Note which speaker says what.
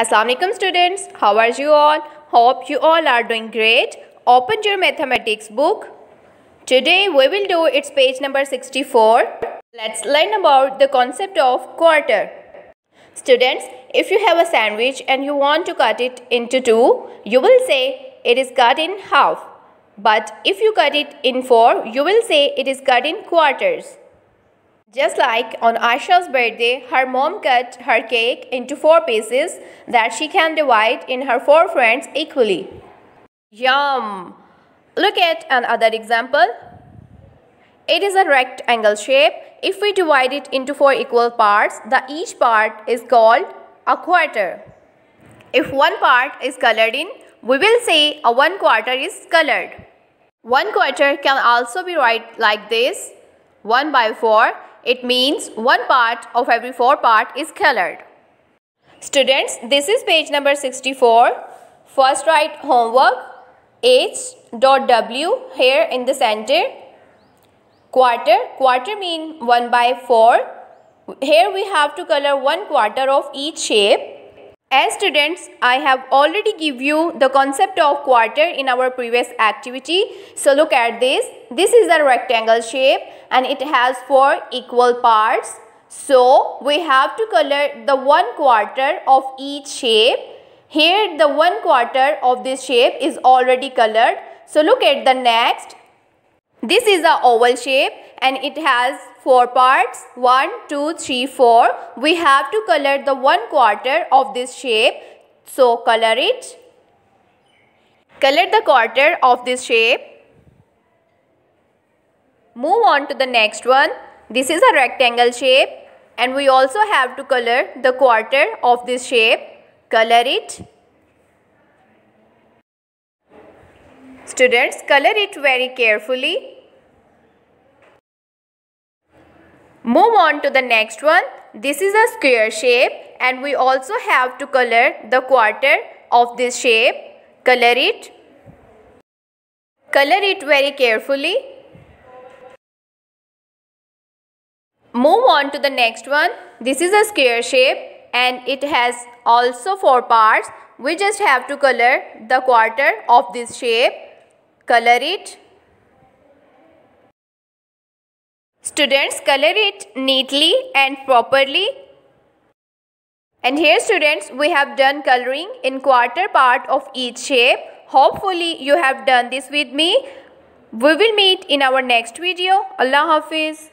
Speaker 1: Assalamualaikum students, how are you all? Hope you all are doing great. Open your mathematics book. Today we will do its page number 64. Let's learn about the concept of quarter. Students, if you have a sandwich and you want to cut it into two, you will say it is cut in half. But if you cut it in four, you will say it is cut in quarters. Just like on Aisha's birthday, her mom cut her cake into four pieces that she can divide in her four friends equally. Yum! Look at another example. It is a rectangle shape. If we divide it into four equal parts, the each part is called a quarter. If one part is colored in, we will say a one quarter is colored. One quarter can also be write like this, 1 by 4 it means one part of every four part is colored. Students, this is page number 64. First write homework H dot W here in the center. Quarter, quarter mean 1 by 4. Here we have to color 1 quarter of each shape. As students, I have already give you the concept of quarter in our previous activity. So look at this. This is a rectangle shape and it has four equal parts. So we have to color the one quarter of each shape. Here the one quarter of this shape is already colored. So look at the next. This is a oval shape and it has four parts. 1 2 3 4 we have to color the one quarter of this shape. So color it. Color the quarter of this shape. Move on to the next one. This is a rectangle shape and we also have to color the quarter of this shape. Color it students color it very carefully Move on to the next one. This is a square shape and we also have to color the quarter of this shape. Color it. Color it very carefully. Move on to the next one. This is a square shape and it has also four parts. We just have to color the quarter of this shape. Color it. Students color it neatly and properly. And here students we have done coloring in quarter part of each shape. Hopefully you have done this with me. We will meet in our next video. Allah Hafiz.